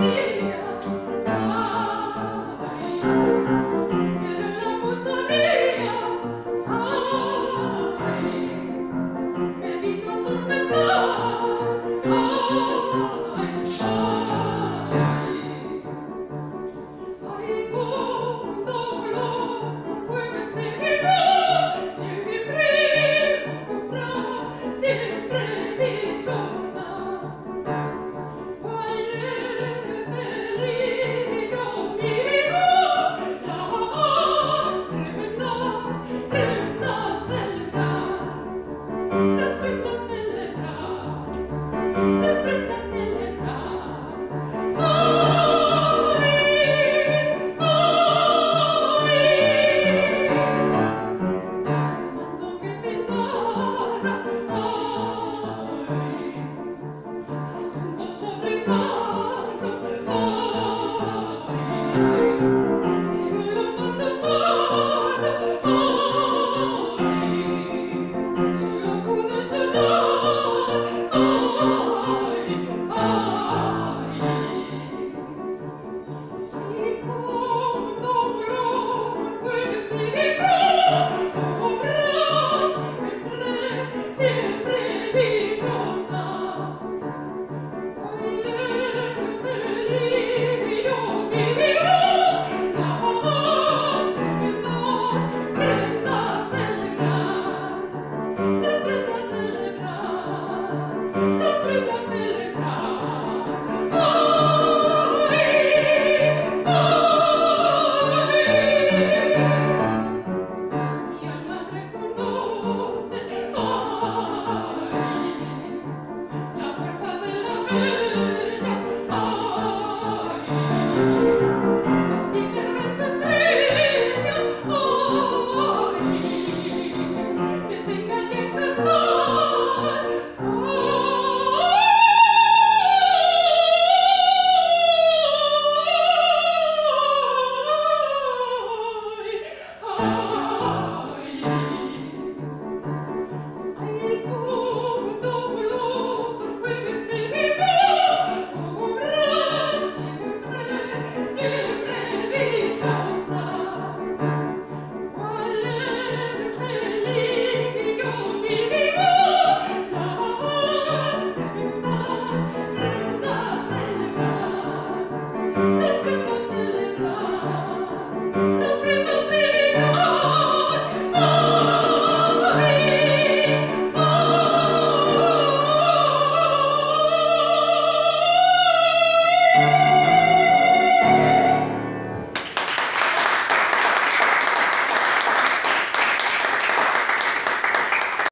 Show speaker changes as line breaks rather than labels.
Yeah. Oh. Oh.